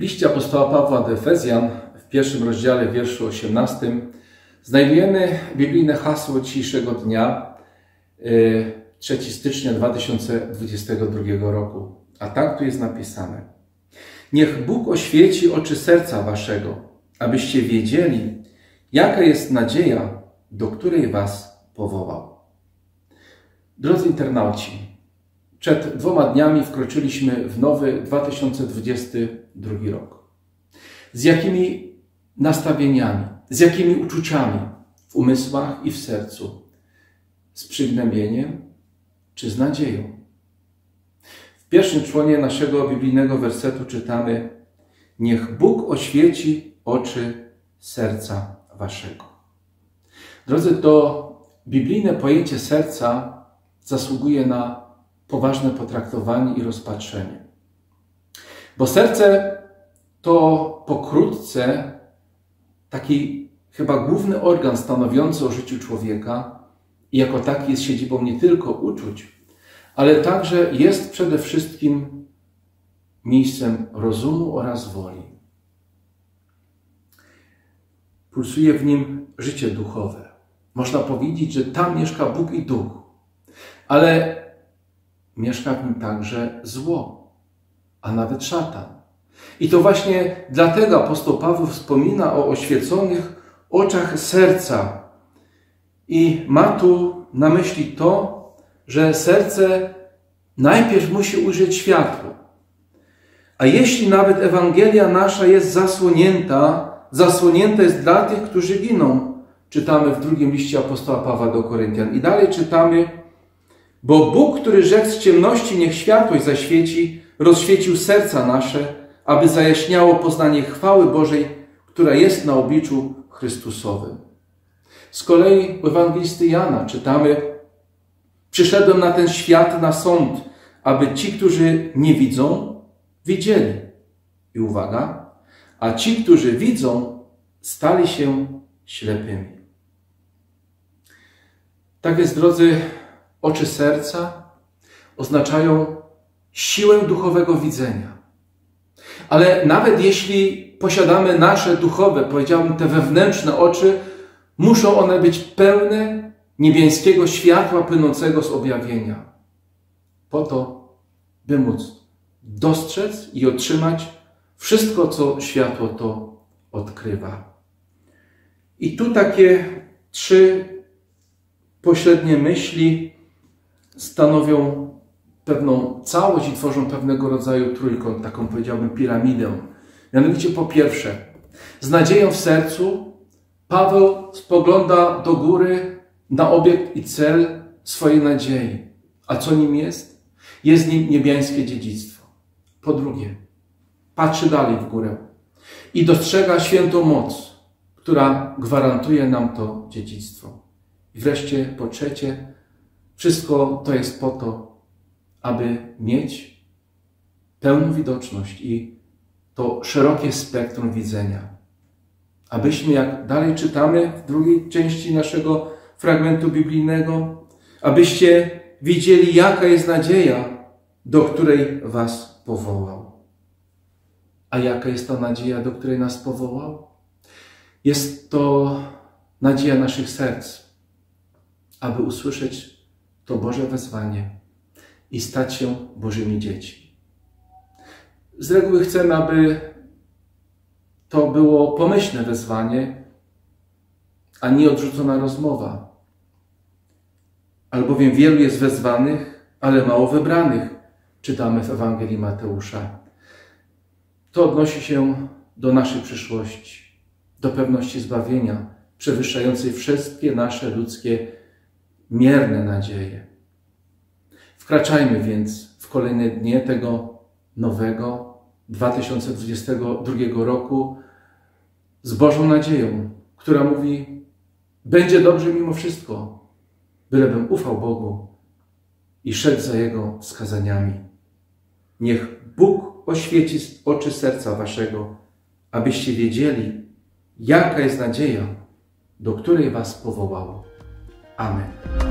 liście apostoła Pawła do Efezjan w pierwszym rozdziale, wierszu 18 znajdujemy biblijne hasło dzisiejszego dnia, 3 y, stycznia 2022 roku. A tak tu jest napisane. Niech Bóg oświeci oczy serca waszego, abyście wiedzieli, jaka jest nadzieja, do której was powołał. Drodzy internauci, przed dwoma dniami wkroczyliśmy w nowy 2022 rok. Z jakimi nastawieniami, z jakimi uczuciami w umysłach i w sercu? Z przygnębieniem czy z nadzieją? W pierwszym członie naszego biblijnego wersetu czytamy: Niech Bóg oświeci oczy serca waszego. Drodzy, to biblijne pojęcie serca zasługuje na poważne potraktowanie i rozpatrzenie. Bo serce to pokrótce taki chyba główny organ stanowiący o życiu człowieka i jako taki jest siedzibą nie tylko uczuć, ale także jest przede wszystkim miejscem rozumu oraz woli. Pulsuje w nim życie duchowe. Można powiedzieć, że tam mieszka Bóg i Duch, ale mieszka w nim także zło, a nawet szatan. I to właśnie dlatego apostoł Paweł wspomina o oświeconych oczach serca. I ma tu na myśli to, że serce najpierw musi ujrzeć światło. A jeśli nawet Ewangelia nasza jest zasłonięta, zasłonięta jest dla tych, którzy giną, czytamy w drugim liście apostoła Pawła do Koryntian. I dalej czytamy, bo Bóg, który rzekł z ciemności, niech światłość zaświeci, rozświecił serca nasze, aby zajaśniało poznanie chwały Bożej, która jest na obliczu Chrystusowym. Z kolei u Ewangelisty Jana czytamy: Przyszedłem na ten świat na sąd, aby ci, którzy nie widzą, widzieli. I uwaga, a ci, którzy widzą, stali się ślepymi. Tak jest, drodzy, oczy serca oznaczają siłę duchowego widzenia. Ale nawet jeśli posiadamy nasze duchowe, powiedziałbym te wewnętrzne oczy, muszą one być pełne niebieskiego światła płynącego z objawienia. Po to, by móc dostrzec i otrzymać wszystko, co światło to odkrywa. I tu takie trzy pośrednie myśli stanowią pewną całość i tworzą pewnego rodzaju trójkąt, taką powiedziałbym piramidę. Mianowicie po pierwsze, z nadzieją w sercu Paweł spogląda do góry na obiekt i cel swojej nadziei. A co nim jest? Jest nim niebiańskie dziedzictwo. Po drugie, patrzy dalej w górę i dostrzega świętą moc, która gwarantuje nam to dziedzictwo. I wreszcie po trzecie, wszystko to jest po to, aby mieć pełną widoczność i to szerokie spektrum widzenia. Abyśmy, jak dalej czytamy w drugiej części naszego fragmentu biblijnego, abyście widzieli, jaka jest nadzieja, do której Was powołał. A jaka jest ta nadzieja, do której nas powołał? Jest to nadzieja naszych serc, aby usłyszeć to Boże wezwanie i stać się Bożymi dziećmi. Z reguły chcemy, aby to było pomyślne wezwanie, a nie odrzucona rozmowa. Albowiem wielu jest wezwanych, ale mało wybranych, czytamy w Ewangelii Mateusza. To odnosi się do naszej przyszłości, do pewności zbawienia, przewyższającej wszystkie nasze ludzkie mierne nadzieje. Wkraczajmy więc w kolejne dnie tego nowego 2022 roku z Bożą nadzieją, która mówi: Będzie dobrze mimo wszystko, bylebym ufał Bogu i szedł za Jego wskazaniami. Niech Bóg oświeci oczy serca Waszego, abyście wiedzieli, jaka jest nadzieja, do której Was powołało. Amen.